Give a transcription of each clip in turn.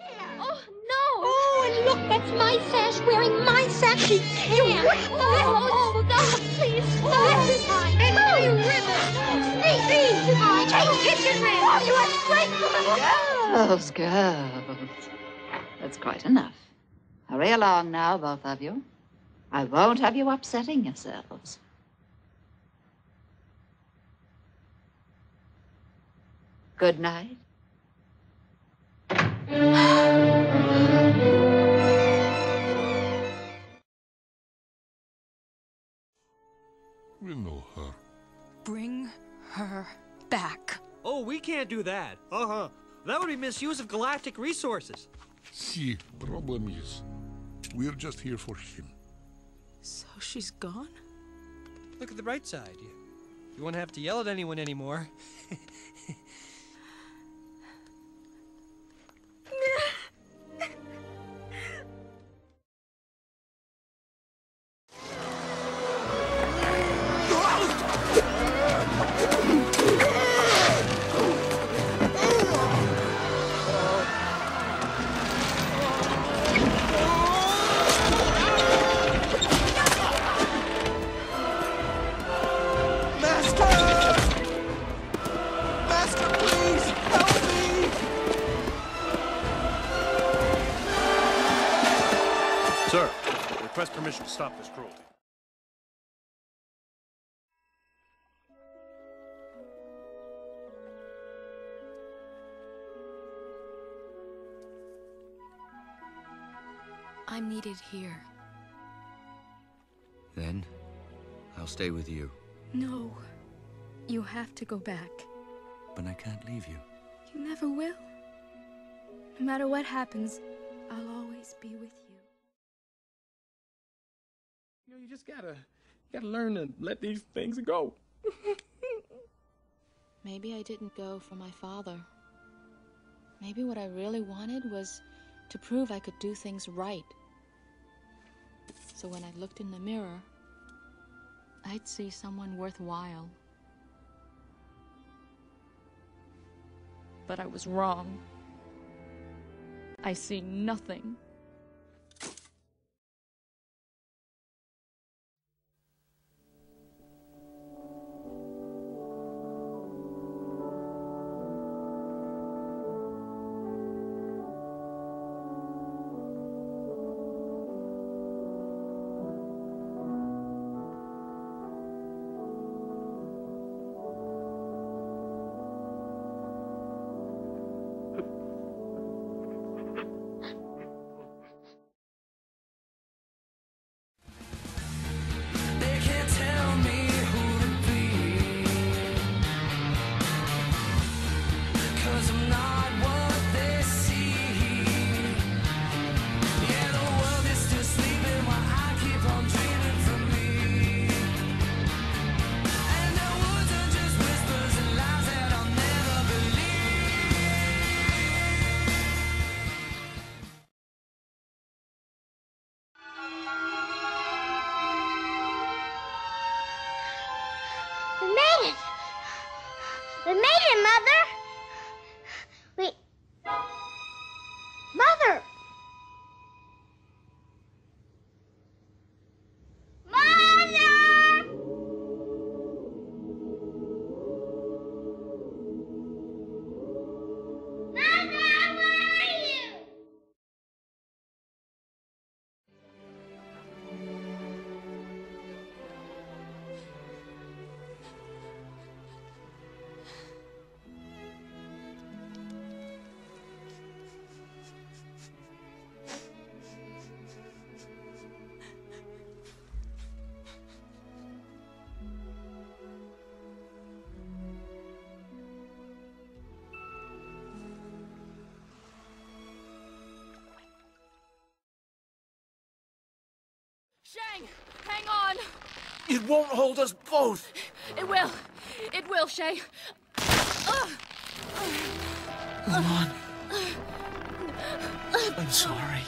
Oh, no! Oh, and look, that's my sash wearing my sash. She can't. Oh, oh, oh, God, please stop. Oh, and my ribbon. Sneaky. Oh, take kitchen man. Oh, you ungrateful. Girls, girls. That's quite enough. Hurry along now, both of you. I won't have you upsetting yourselves. Good night. We know her. Bring her back. Oh, we can't do that. Uh huh. That would be misuse of galactic resources. See, problem is, we're just here for him. So she's gone? Look at the bright side. You, you won't have to yell at anyone anymore. Sir, request permission to stop this cruelty. I'm needed here. Then, I'll stay with you. No. You have to go back. But I can't leave you. You never will. No matter what happens, I'll always be with you. You know, you just gotta, you gotta learn to let these things go. Maybe I didn't go for my father. Maybe what I really wanted was to prove I could do things right. So when I looked in the mirror, I'd see someone worthwhile. But I was wrong. I see nothing. Mother. Shang! Hang on! It won't hold us both. It will! It will, Shang! Mulan. I'm sorry.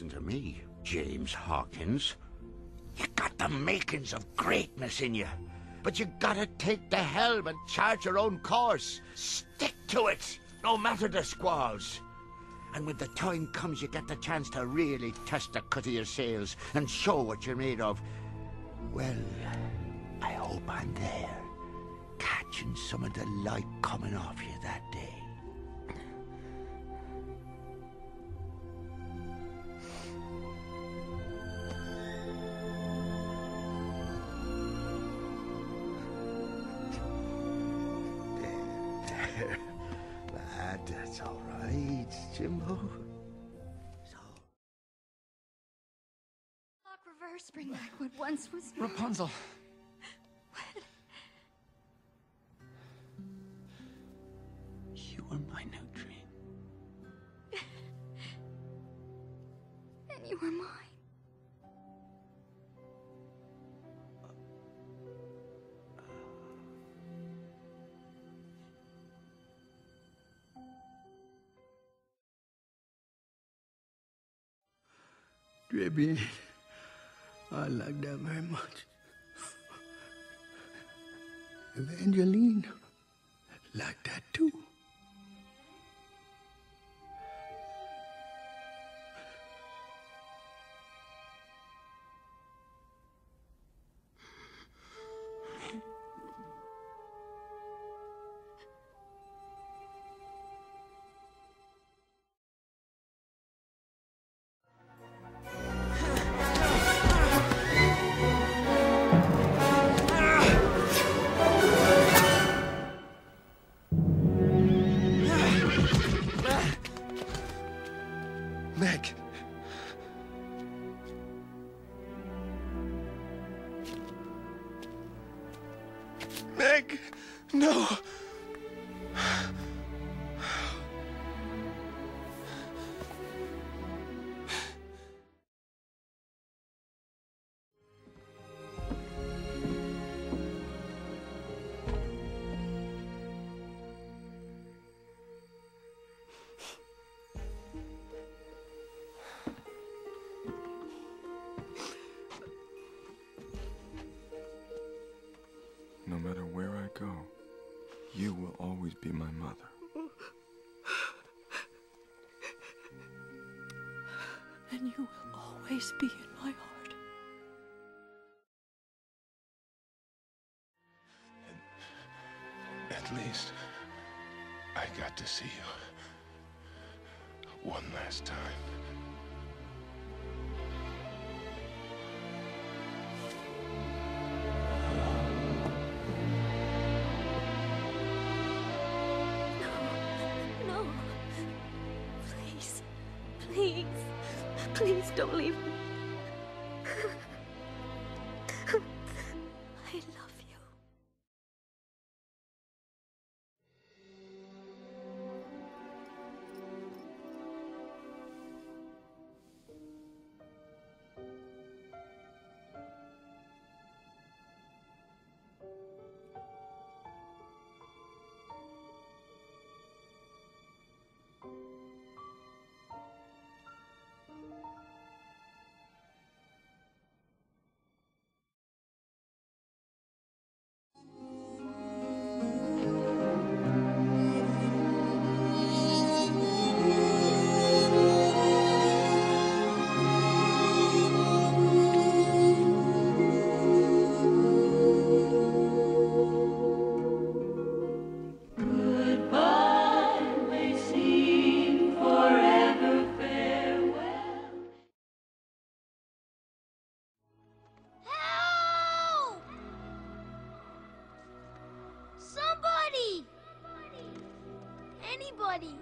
Listen to me, James Hawkins. You got the makings of greatness in you. But you gotta take the helm and chart your own course. Stick to it, no matter the squalls. And when the time comes, you get the chance to really test the cut of your sails and show what you're made of. Well, I hope I'm there, catching some of the light coming off you that day. Reverse, bring back what once was Rapunzel. What? You were my new dream. And you were mine. Très bien. I like that very much. Evangeline like that too. Meg, no. And you will always be in Please don't leave me. Anybody!